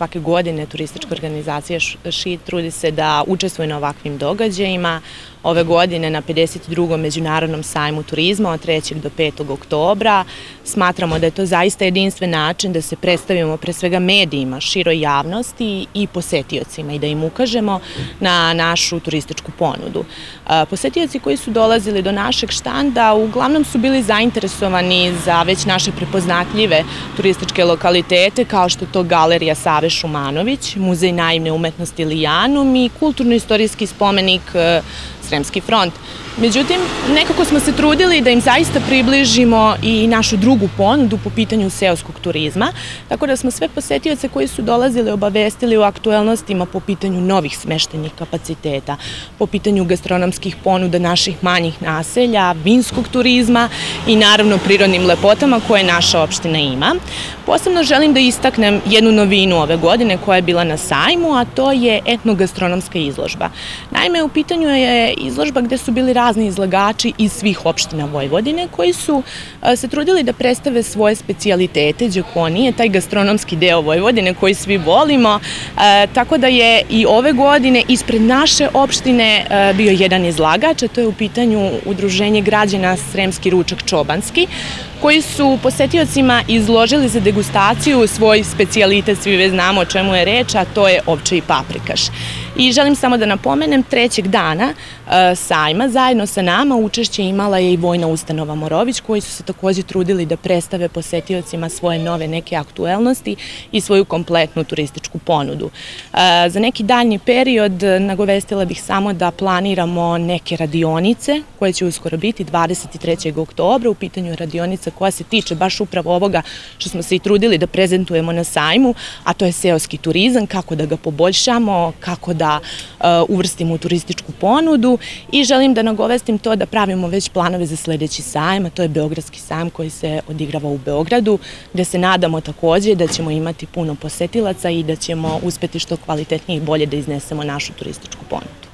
svake godine turistička organizacija ŠIT trudi se da učestvuje na ovakvim događajima. Ove godine na 52. Međunarodnom sajmu turizma od 3. do 5. oktobra. Smatramo da je to zaista jedinstven način da se predstavimo pre svega medijima, široj javnosti i posetiocima i da im ukažemo na našu turističku ponudu. Posetioci koji su dolazili do našeg štanda uglavnom su bili zainteresovani za već naše prepoznatljive turističke lokalitete kao što to Galerija Save Šumanović, Muzej naivne umetnosti Lijanum i kulturno-istorijski spomenik Sremski front. Međutim, nekako smo se trudili da im zaista približimo i našu drugu ponudu po pitanju seoskog turizma, tako da smo sve posetioce koji su dolazili obavestili o aktuelnostima po pitanju novih smeštenih kapaciteta, po pitanju gastronomskih ponuda naših manjih naselja, vinskog turizma i naravno prirodnim lepotama koje naša opština ima. Posebno želim da istaknem jednu novinu ove godine koja je bila na sajmu, a to je etnogastronomska izložba. Naime, u pitanju je izložba gde su bili razni izlagači iz svih opština Vojvodine koji su se trudili da predstave svoje specijalitete, džakonije, taj gastronomski deo Vojvodine koji svi volimo, tako da je i ove godine ispred naše opštine bio jedan izlagač, a to je u pitanju Udruženje građana Sremski ručak Čobanski, koji su posetiocima izložili za degustaciju svoj specijalitet, svi već znamo o čemu je reč, a to je ovče i paprikaš. I želim samo da napomenem, trećeg dana e, sajma zajedno sa nama učešće imala je i Vojna ustanova Morović, koji su se takođe trudili da predstave posetiocima svoje nove neke aktuelnosti i svoju kompletnu turističku ponudu. E, za neki daljni period nagovestila bih samo da planiramo neke radionice koje će uskoro biti 23. oktobra, u pitanju radionica koja se tiče baš upravo ovoga što smo se i trudili da prezentujemo na sajmu, a to je seoski turizam, kako da ga poboljšamo, kako da uh, uvrstimo u turističku ponudu i želim da nagovestim to da pravimo već planove za sledeći sajm, a to je Beogradski sajm koji se odigrava u Beogradu, gde se nadamo takođe da ćemo imati puno posetilaca i da ćemo uspeti što kvalitetnije i bolje da iznesemo našu turističku ponudu.